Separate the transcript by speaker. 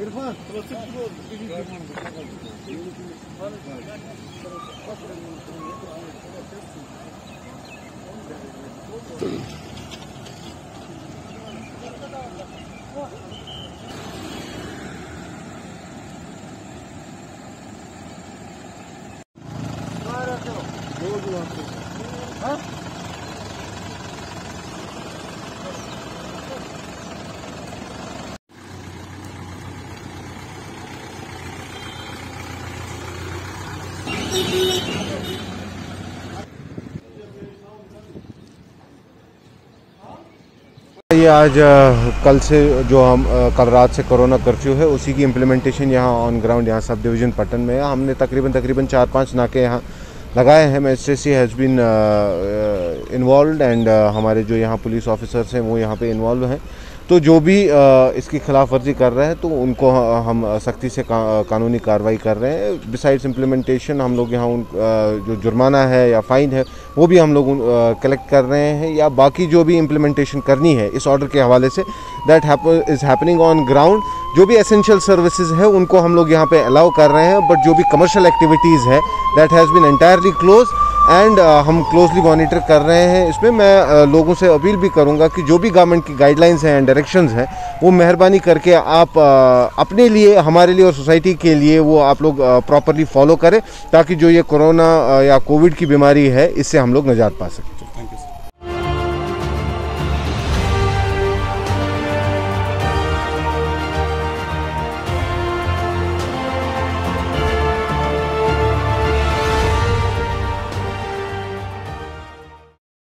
Speaker 1: İrfan. ये आज कल से जो हम कल रात से कोरोना कर्फ्यू है, उसी की इम्प्लीमेंटेशन यहाँ ऑन ग्राउंड यहाँ सब डिवीज़न पटन में है। हमने तकरीबन तकरीबन चार पाँच नाके यहाँ लगाए हैं magistracy has been involve and हमारे जो यहाँ पुलिस ऑफिसर्स हैं वो यहाँ पे इन्वॉल्व हैं। तो जो भी अ, इसकी खिलाफ वर्जी कर रहे हैं तो उनको हम सख्ती से का, कानूनी कार्रवाई कर रहे हैं। बिसाइड्स इम्प्लीमेंटेशन हम लोग यहाँ उन जो जुर्माना है या फ़ाइन है वो भी हम लोग कलेक्ट कर रहे हैं या बाकी जो भी इम्प्लीमेंटेशन करनी है इस ऑर्डर के हवाले से that is happening on ground जो भी एसेंशियल सर्विसेज़ है उनको हम लोग यहाँ पे अलाउ कर रहे हैं बट जो भी कमर्शियल एक्टिविटीज़ है that has been entirely close and हम क्लोजली मॉनिटर कर रहे हैं। इसमें मैं uh, लोगों से अपील भी करूँगा कि जो भी गवर्नमेंट की गाइडलाइंस हैं एंड डायरेक्शंस हैं वो मेहरबानी करके आप uh, अपने लिए हमारे लिए और सोसाइटी के लिए वो आप लोग प्रॉपरली फॉलो करें ताकि जो ये कोरोना uh, या कोविड की बीमारी है इससे हम लोग निजात पा सकें।